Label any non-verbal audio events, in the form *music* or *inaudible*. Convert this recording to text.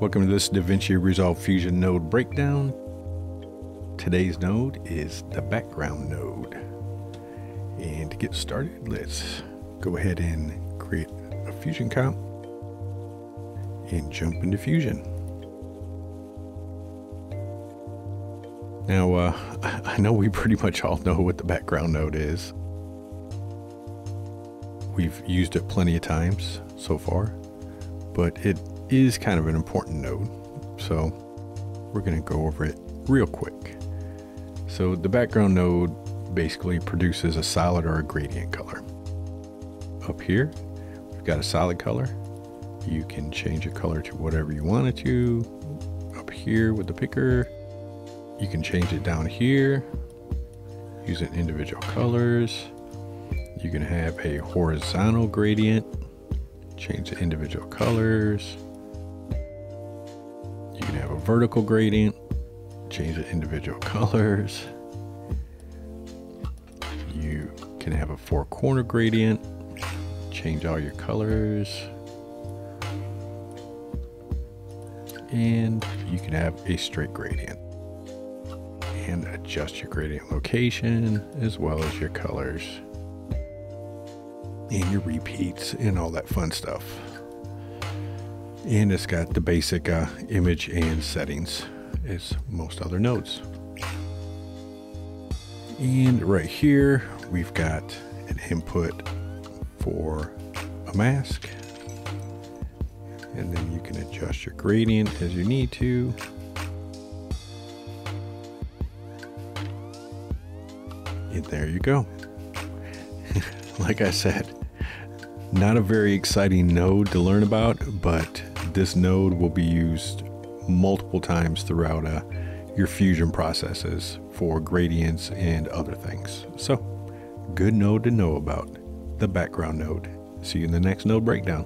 Welcome to this DaVinci Resolve Fusion node breakdown. Today's node is the background node. And to get started, let's go ahead and create a Fusion comp and jump into Fusion. Now, uh, *laughs* I know we pretty much all know what the background node is. We've used it plenty of times so far, but it is kind of an important node. So we're going to go over it real quick. So the background node basically produces a solid or a gradient color. Up here, we've got a solid color. You can change a color to whatever you want it to. Up here with the picker, you can change it down here using individual colors. You can have a horizontal gradient, change the individual colors vertical gradient, change the individual *laughs* colors. You can have a four corner gradient, change all your colors. And you can have a straight gradient and adjust your gradient location as well as your colors and your repeats and all that fun stuff and it's got the basic uh, image and settings as most other nodes. And right here, we've got an input for a mask. And then you can adjust your gradient as you need to. And there you go. *laughs* like I said, not a very exciting node to learn about, but this node will be used multiple times throughout uh, your fusion processes for gradients and other things. So, good node to know about, the background node. See you in the next node breakdown.